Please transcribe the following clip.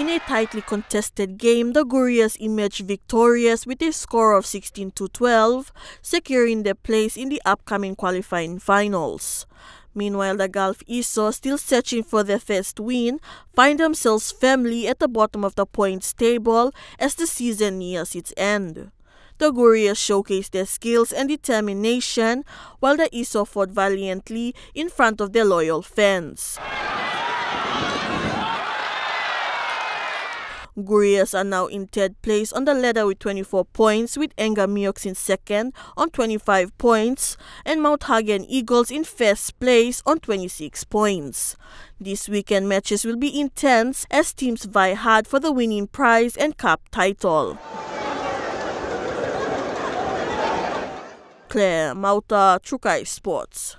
In a tightly contested game, the Gurias emerged victorious with a score of 16 to 12, securing their place in the upcoming qualifying finals. Meanwhile, the Gulf Isou, still searching for their first win, find themselves firmly at the bottom of the points table as the season nears its end. The Gurias showcased their skills and determination, while the Isou fought valiantly in front of their loyal fans. Gurias are now in third place on the ladder with 24 points, with Enga Mioks in second on 25 points, and Mount Hagen Eagles in first place on 26 points. This weekend matches will be intense as teams vie hard for the winning prize and cup title. Claire Mauta, Trukai Sports.